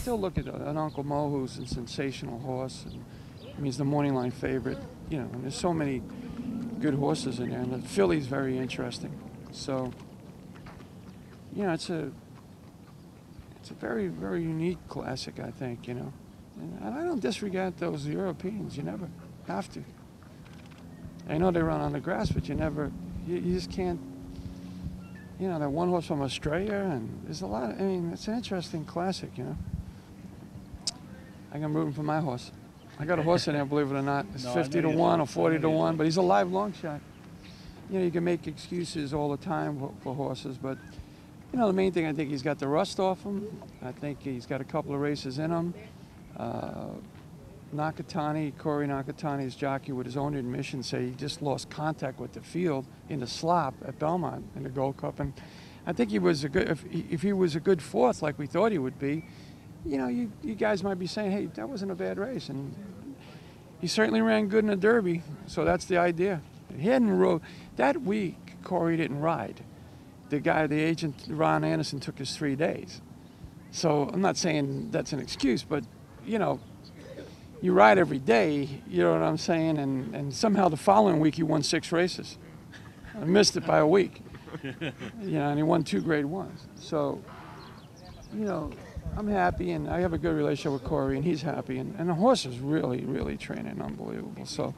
still look at uh, an Uncle Mo who's a sensational horse. And, I mean, he's the morning line favorite. You know, and there's so many good horses in there, and the filly's very interesting. So, you know, it's a it's a very very unique classic, I think. You know, and I don't disregard those Europeans. You never have to. I know they run on the grass, but you never, you, you just can't. You know, that one horse from Australia, and there's a lot. Of, I mean, it's an interesting classic. You know, I'm rooting for my horse. I got a horse in there, believe it or not. It's No, 50 to 1 or 40 to 1, but he's a live long shot. You know, you can make excuses all the time for, for horses, but, you know, the main thing, I think he's got the rust off him. I think he's got a couple of races in him. Uh, Nakatani, Corey Nakatani's jockey, with his own admission, say he just lost contact with the field in the slop at Belmont in the Gold Cup. And I think he was a good, if, if he was a good fourth like we thought he would be, you know, you, you guys might be saying, hey, that wasn't a bad race. And he certainly ran good in a Derby, so that's the idea. He hadn't rode that week. Corey didn't ride. The guy, the agent Ron Anderson, took his three days. So I'm not saying that's an excuse, but you know, you ride every day. You know what I'm saying? And and somehow the following week he won six races. I missed it by a week. You know, and he won two grade ones. So, you know, I'm happy, and I have a good relationship with Corey, and he's happy, and, and the horse is really, really training unbelievable. So,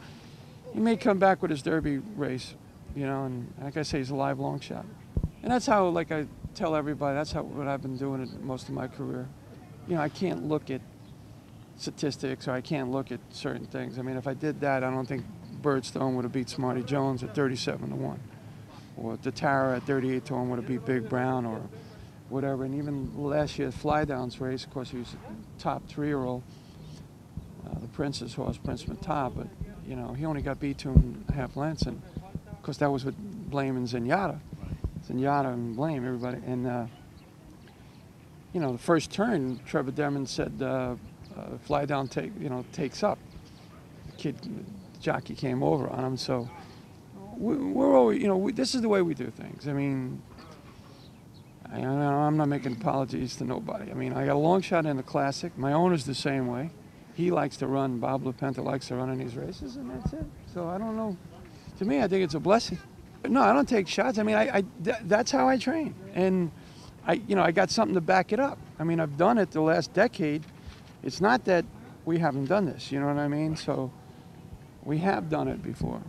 he may come back with his Derby race, you know, and like I say, he's a live long shot. And that's how, like I tell everybody, that's how what I've been doing it most of my career. You know, I can't look at statistics or I can't look at certain things. I mean, if I did that, I don't think Birdstone would have beat Smarty Jones at 37 to 1. Or Da' Tara at 38 to 1 would have beat Big Brown or whatever. And even last year's Fly Down's race, of course, he was top three year old, uh, the Prince's horse, Prince Matah, but, you know, he only got beat two and a half lengths. And, of course, that was with Blame and Zenyatta. Zenyatta and Blame, everybody. And, uh, you know, the first turn, Trevor Denman said, uh, uh, Fly Down, take, you know, takes up. The kid, the jockey came over on him. So we, we're always, you know, we, this is the way we do things. I mean, I'm not making apologies to nobody. I mean, I got a long shot in the classic. My owner's the same way. He likes to run. Bob LaPenta likes to run in these races, and that's it. So I don't know. To me, I think it's a blessing. No, I don't take shots. I mean, I, I th- that's how I train, and I, you know, I got something to back it up. I mean, I've done it the last decade. It's not that we haven't done this. You know what I mean? So we have done it before.